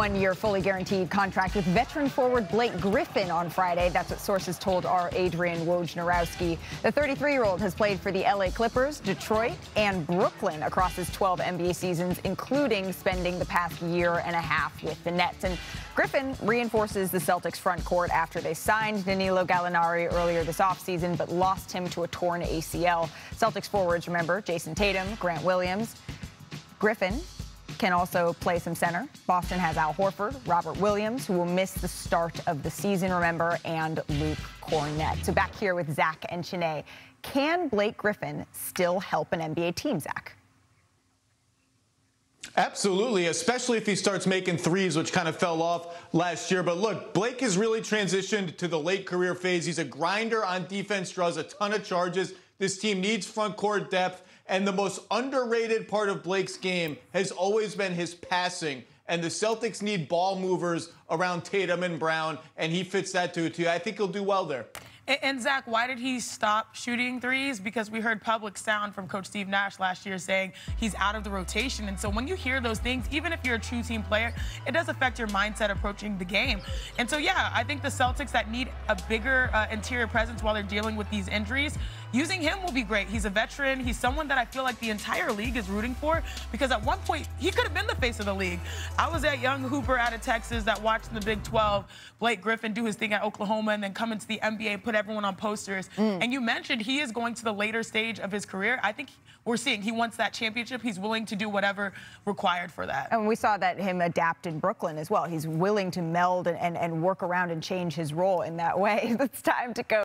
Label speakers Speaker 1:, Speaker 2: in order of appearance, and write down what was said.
Speaker 1: one-year fully guaranteed contract with veteran forward Blake Griffin on Friday. That's what sources told our Adrian Wojnarowski. The 33-year-old has played for the LA Clippers, Detroit, and Brooklyn across his 12 NBA seasons, including spending the past year and a half with the Nets. And Griffin reinforces the Celtics front court after they signed Danilo Gallinari earlier this offseason, but lost him to a torn ACL. Celtics forwards, remember, Jayson Tatum, Grant Williams, Griffin can also play some center. Boston has Al Horford, Robert Williams, who will miss the start of the season, remember, and Luke Kornet. So back here with Zach and Chiney. Can Blake Griffin still help an NBA team, Zach?
Speaker 2: Absolutely, especially if he starts making threes, which kind of fell off last year. But look, Blake has really transitioned to the late career phase. He's a grinder on defense, draws a ton of charges. This team needs front court depth. And the most underrated part of Blake's game has always been his passing. And the Celtics need ball movers around Tatum and Brown, and he fits that to it too. I think he'll do well there.
Speaker 3: And, Zach, why did he stop shooting threes? Because we heard public sound from Coach Steve Nash last year saying he's out of the rotation. And so when you hear those things, even if you're a true team player, it does affect your mindset approaching the game. And so, yeah, I think the Celtics that need a bigger uh, interior presence while they're dealing with these injuries, using him will be great. He's a veteran. He's someone that I feel like the entire league is rooting for because at one point he could have been the face of the league. I was that young hooper out of Texas that watched the Big 12 Blake Griffin do his thing at Oklahoma and then come into the NBA, put everyone on posters. Mm. And you mentioned he is going to the later stage of his career. I think we're seeing he wants that championship. He's willing to do whatever required for that.
Speaker 1: And we saw that him adapt in Brooklyn as well. He's willing to meld and, and, and work around and change his role in that way. it's time to go.